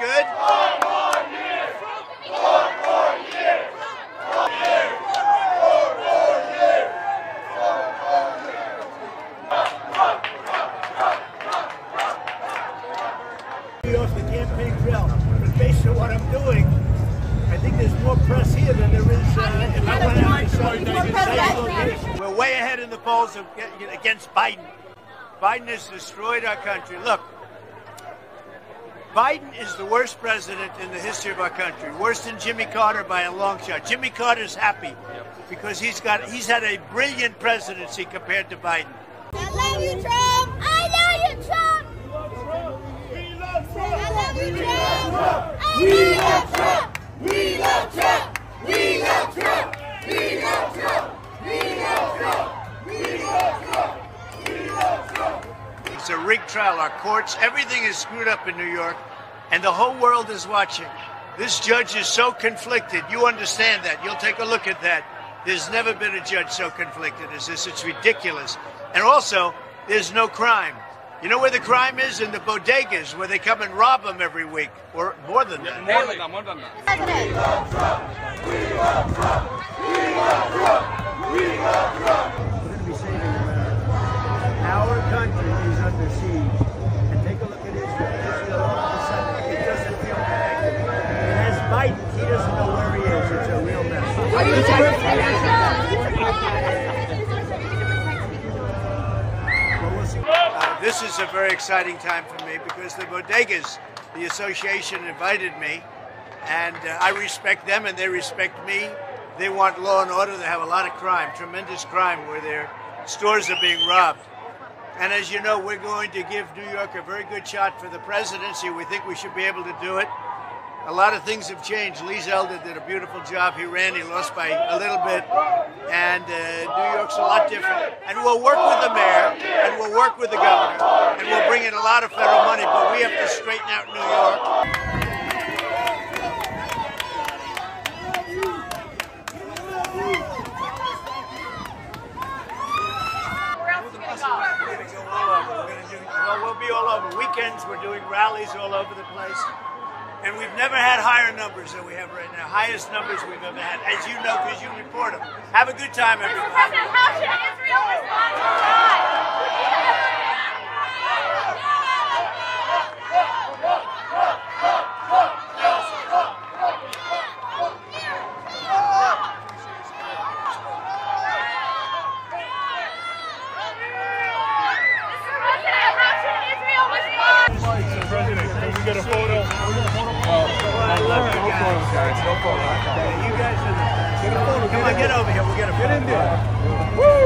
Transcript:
good? me off the campaign trail. But based on what I'm doing, I think there's more press here than there is uh, if I went out to some. We're way ahead in the polls of, against Biden. Biden has destroyed our country. Look, Biden is the worst president in the history of our country. Worse than Jimmy Carter by a long shot. Jimmy Carter's happy because he's got he's had a brilliant presidency compared to Biden. I love you, Trump. I love you, Trump. I love you, Trump. We love Trump. We love Trump. We love Trump. We love Trump. We love Trump. We love Trump. We love Trump. It's a rigged trial. Our courts, everything is screwed up in New York, and the whole world is watching. This judge is so conflicted. You understand that. You'll take a look at that. There's never been a judge so conflicted as this. It's ridiculous. And also, there's no crime. You know where the crime is? In the bodegas, where they come and rob them every week, or more than that. More than that, more than that. We're going to This is a very exciting time for me because the bodegas, the association invited me, and uh, I respect them and they respect me. They want law and order. They have a lot of crime, tremendous crime, where their stores are being robbed. And as you know, we're going to give New York a very good shot for the presidency. We think we should be able to do it. A lot of things have changed. Lee Zeldin did a beautiful job. He ran, he lost by a little bit. And uh, New York's a lot different. And we'll work with the mayor, and we'll work with the governor, and we'll bring in a lot of federal money, but we have to straighten out New York. Where else are gonna go? We're going to go all over. We're going to do, well, we'll be all over. Weekends, we're doing rallies all over the place. And we've never had higher numbers than we have right now. Highest numbers we've ever had, as you know, because you report them. Have a good time, Mr. everybody. President, how should Israel respond to Iran? You guys. No photo. You guys are the. Come on, get over here. We'll get a Get in there. Woo!